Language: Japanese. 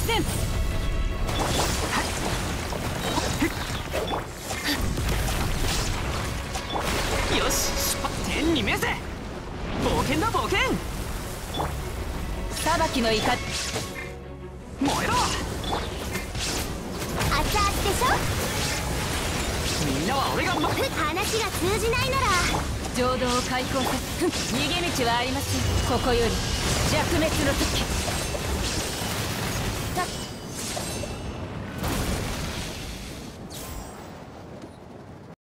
戦。よし出発。天に目せ。冒険だ冒険。裁きの怒り。燃えろ。熱々でしょ？みんなは俺がま話が通じないなら。浄土を開放せ。逃げ道はありません。ここより弱滅の時。